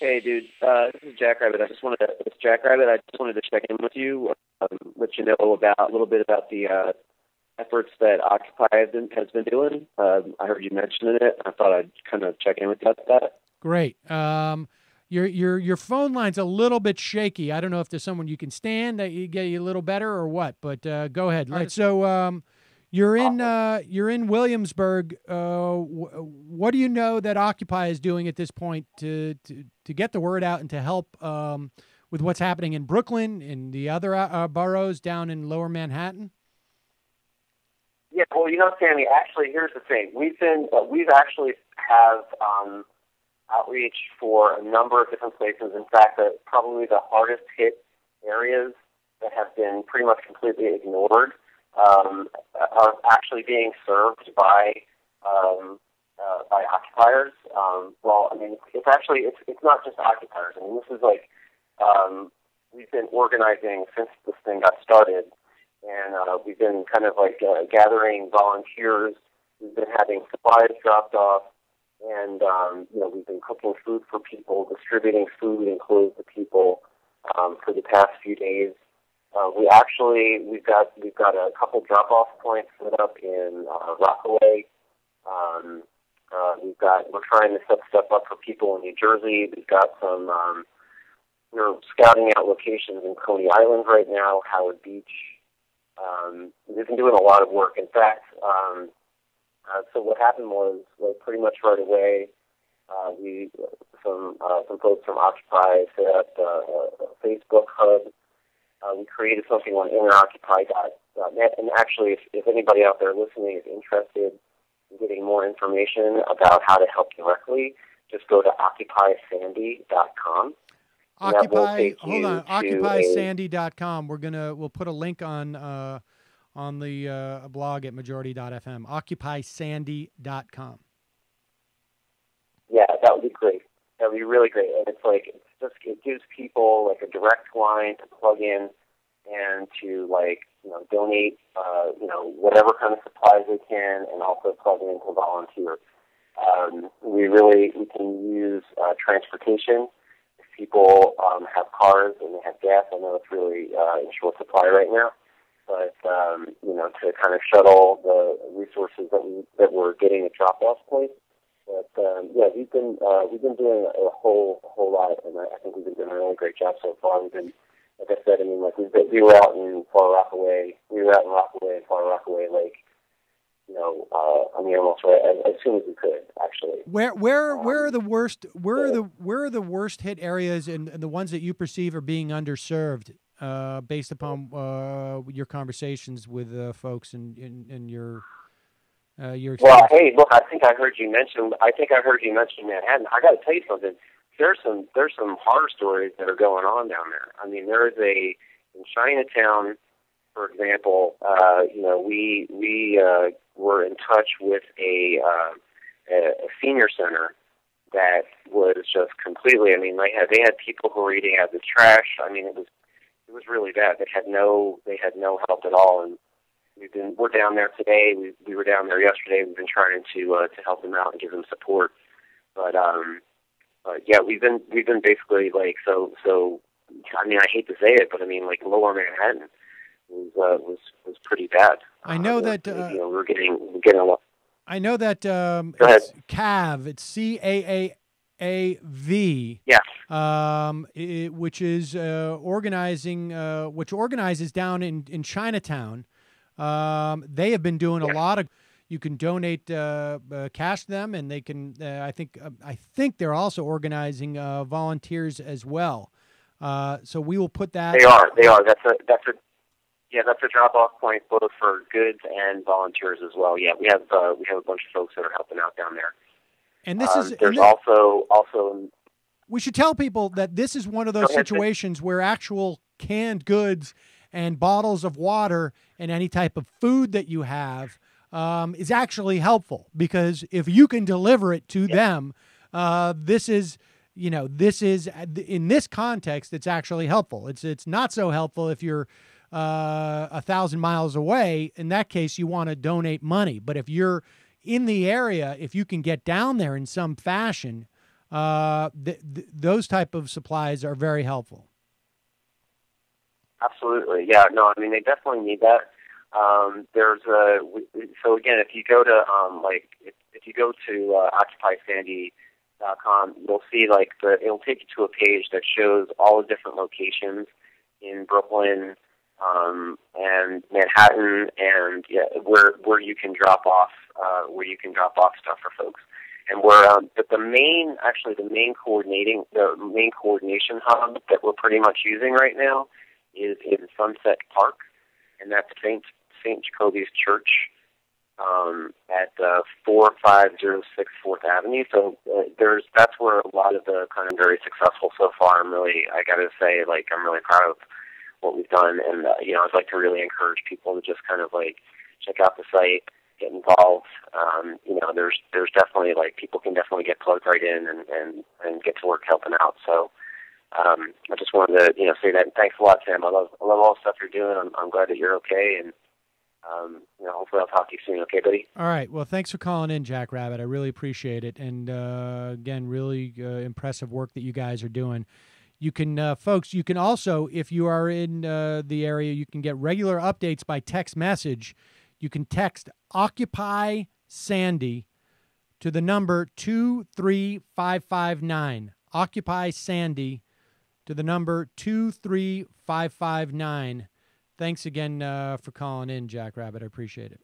Hey, dude. Uh, this is JackRabbit. I just wanted to. It's JackRabbit. I just wanted to check in with you, um, let you know about a little bit about the uh, efforts that Occupy has been, has been doing. Um, I heard you mentioning it. I thought I'd kind of check in with you about that. Great. Um, your your your phone line's a little bit shaky. I don't know if there's someone you can stand that you get you a little better or what. But uh, go ahead. Right. So um, you're in uh, you're in Williamsburg. Uh, what do you know that Occupy is doing at this point to to, to get the word out and to help um, with what's happening in Brooklyn and the other uh, boroughs down in Lower Manhattan? Yeah, well, you know, Sammy. Actually, here's the thing: we've been uh, we've actually have um, outreach for a number of different places. In fact, the, probably the hardest hit areas that have been pretty much completely ignored um, are actually being served by um, uh, by occupiers. Um, well, I mean, it's actually it's it's not just occupiers. I mean, this is like um, we've been organizing since this thing got started, and uh, we've been kind of like uh, gathering volunteers. We've been having supplies dropped off and um, you know we've been cooking food for people, distributing food and clothes to people um, for the past few days. Uh, we actually we've got we've got a couple drop off points set up in uh, Rockaway. Um, uh, we've got we're trying to set stuff up for people in New Jersey. We've got some um, we're scouting out locations in Coney Island right now, Howard Beach. Um, we've been doing a lot of work. In fact, um, uh, so what happened was, like pretty much right away, uh, we some uh, some folks from Occupy set up uh, a Facebook hub. Uh, we created something on interoccupy.net, and actually, if, if anybody out there listening is interested in getting more information about how to help directly, just go to occupysandy.com. Occupy, hold on, occupysandy.com. We're gonna we'll put a link on. Uh, on the uh, blog at majority.fm, occupysandy.com. Yeah, that would be great. That would be really great. And it's like, it's just, it gives people like a direct line to plug in and to like, you know, donate, uh, you know, whatever kind of supplies they can and also plug in to volunteer. Um, we really, we can use uh, transportation. If people um, have cars and they have gas, I know it's really uh, in short supply right now but um, you know, to kind of shuttle the resources that we that we're getting at drop-off points. But um, yeah, we've been uh, we've been doing a, a whole a whole lot, and I, I think we've been doing a really great job so far. We've been, like I said, I mean, like we've been, we were out in Far Rockaway, we were out in Rockaway and Far Rockaway Lake. You know, uh, I mean, almost right as, as soon as we could, actually. Where, where, um, where are the worst? Where are the where are the worst hit areas, and, and the ones that you perceive are being underserved uh, based upon uh, your conversations with uh, folks and in, in, in, your uh, your. Well, hey, look, I think I heard you mention. I think I heard you mention Manhattan. I got to tell you something. There's some there's some horror stories that are going on down there. I mean, there is a in Chinatown, for example. Uh, you know, we we uh, were in touch with a, uh, a a senior center that was just completely. I mean, they had they had people who were eating out of the trash. I mean, it was it was really bad. They had no they had no help at all, and we've been we're down there today. We we were down there yesterday. We've been trying to uh, to help them out and give them support, but um, but yeah, we've been we've been basically like so so. I mean, I hate to say it, but I mean, like Lower Manhattan was uh, was was pretty bad. I know uh, that uh, you know we're getting we're getting a lot. I know that um, Go ahead. it's CAV. It's C A A A V. Yes. Um, it, which is uh, organizing, uh, which organizes down in in Chinatown. Um, they have been doing yes. a lot of. You can donate uh, uh cash to them, and they can. Uh, I think. uh, I think they're also organizing uh, volunteers as well. Uh, so we will put that. They are. They are. That's a. That's a. Yeah, that's a drop-off point both for goods and volunteers as well. Yeah, we have uh, we have a bunch of folks that are helping out down there. And this Um, is there's and thi- also also we should tell people that this is one of those Go ahead, Sid. situations where actual canned goods and bottles of water and any type of food that you have um, is actually helpful because if you can deliver it to them, uh, this is you know this is in this context it's actually helpful. It's it's not so helpful if you're uh, a thousand miles away. In that case, you want to donate money, but if you're in the area, if you can get down there in some fashion, uh, th- th- those type of supplies are very helpful. Absolutely, yeah. No, I mean they definitely need that. Um, there's a so again, if you go to um, like if, if you go to uh, occupysandy.com, you'll see like the it'll take you to a page that shows all the different locations in Brooklyn um, and Manhattan, and yeah, where where you can drop off uh, where you can drop off stuff for folks. And we're um, but the main actually the main coordinating the main coordination hub that we're pretty much using right now is in Sunset Park, and that's Saint Saint Jacobi's Church um, at uh, four five zero six Fourth Avenue. So uh, there's that's where a lot of the kind of very successful so far. I'm really I got to say like I'm really proud of what we've done, and uh, you know I'd like to really encourage people to just kind of like check out the site, get involved. Um, you know, there's there's definitely like people can definitely get plugged right in and and and get to work helping out. So. Um, I just wanted to, you know, say that. Thanks a lot, Sam. I love, I love all the stuff you're doing. I'm, I'm glad that you're okay, and um, you know, hopefully I'll talk to you soon. Okay, buddy. All right. Well, thanks for calling in, JackRabbit. I really appreciate it, and uh, again, really uh, impressive work that you guys are doing. You can, uh, folks, you can also, if you are in uh, the area, you can get regular updates by text message. You can text Occupy Sandy to the number 23559. Occupy Sandy to the number 23559. Thanks again uh, for calling in, JackRabbit. I appreciate it.